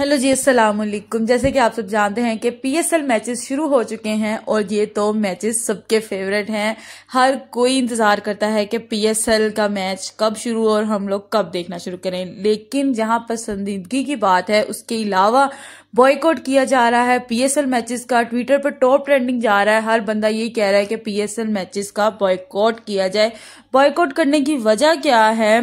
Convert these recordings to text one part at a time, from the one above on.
Hello जी अस्सलाम वालेकुम जैसे कि आप सब जानते हैं कि पीएसएल मैचेस शुरू हो चुके हैं और ये तो मैचेस सबके फेवरेट हैं। हर कोई इंतज़ार करता है कि पीएसएल का मैच कब शुरू और हम लोग कब देखना शुरू करें। लेकिन जहाँ पसंदीदगी की बात है, उसके अलावा बॉयकॉट किया जा रहा है। पीएसएल मैचेस का ट्विटर पर टॉप ट्रेंडिंग जा रहा है। हर बंदा यही कह रहा है कि पीएसएल मैचेस का बॉयकॉट किया जाए। बॉयकॉट करने की वजह क्या है?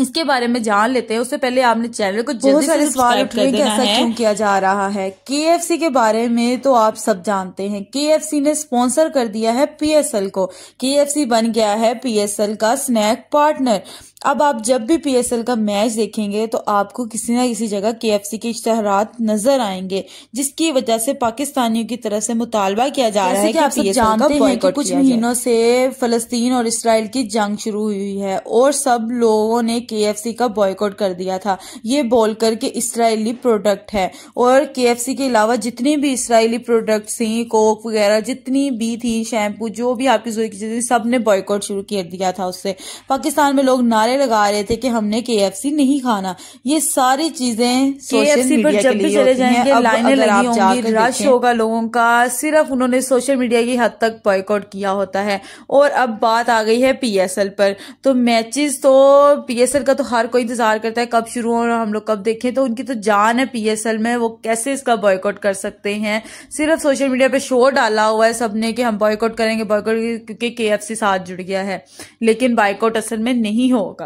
इसके बारे में जान लेते हैं। उससे पहले आपने चैनल को बहुत सारे सवाल उठ रहे ऐसा क्यों किया जा रहा है? के के बारे में तो आप सब जानते हैं। के ने स्पॉन्सर कर दिया है पीएसएल को। के बन गया है पीएसएल का स्नैक पार्टनर। अब आप जब भी पीएसएल का मैच देखेंगे तो आपको किसी ना किसी जगह केएफसी के इश्तहारात नज़र आएँगे जिसकी वजह से पाकिस्तानियों की तरफ़ से मुतालबा किया जा रहा है कि आप सब जानते हैं कि कुछ महीनों से फलस्तीन और इसराइल की जंग शुरू हुई है और सब लोगों ने केएफसी का बॉयकॉट कर दिया था। ये बोल कर के इसराइली प्रोडक्ट है और केएफसी के अलावा जितनी भी इसराइली प्रोडक्ट्स थी कोक वगैरह जितनी भी थी शैम्पू जो भी आपकी ज़रूरत की चीज़ें सबने बॉयकॉट शुरू कर दिया था उससे। पाकिस्तान में लोग नारे नारे लगा रहे थे कि हमने के नहीं खाना। ये सारी चीज़ें पर जब भी चले जाएँगे लाइनें लगी होंगी रश होगा लोगों का सिर्फ़ उन्होंने सोशल मीडिया की हद तक बॉयकआउट किया होता है। और अब बात आ गई है पीएसएल पर। तो मैचेस तो पीएसएल का तो हर कोई इंतज़ार करता है कब शुरू हो हम लोग कब देखें। तो उनकी तो जान है पीएसएल में वो कैसे इसका बॉयकआउट कर सकते हैं? सिर्फ़ सोशल मीडिया पे शो डाला हुआ है सबने कि हम बॉयकआउट करेंगे बॉयकआउट क्योंकि के साथ जुड़ गया है। लेकिन बाइकआउट असल में नहीं होगा।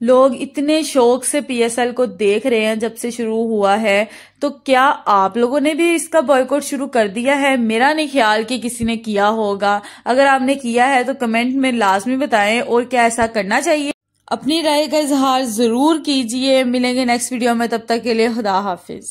लोग इतने शौक से पीएसएल को देख रहे हैं जब से शुरू हुआ है तो क्या आप लोगों ने भी इसका बॉयकॉट शुरू कर दिया है? मेरा नहीं ख्याल कि किसी ने किया होगा। अगर आपने किया है तो कमेंट में लाजमी बताएँ और क्या ऐसा करना चाहिए। अपनी राय का इजहार ज़रूर कीजिए। मिलेंगे नेक्स्ट वीडियो में, तब तक के लिए खुदा हाफिज।